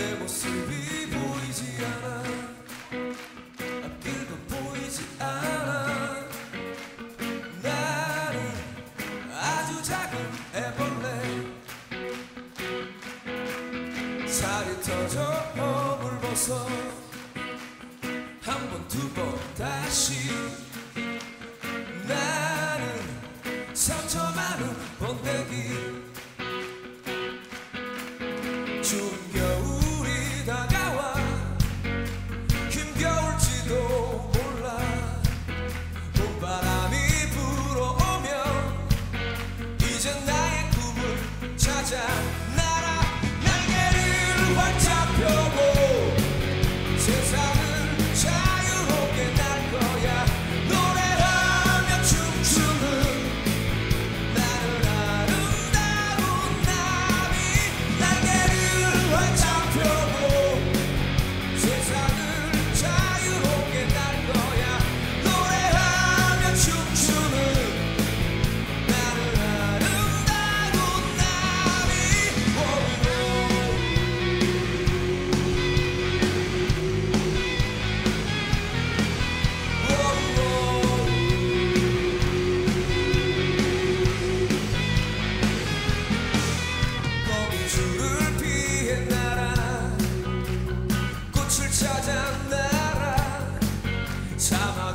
내 모습이 보이지 않아. 앞길도 보이지 않아. 나는 아주 작은 애벌레 살이 터져 허물 벗어. 한 번 두 번 다시. 나는 상처 많은 번데기. time I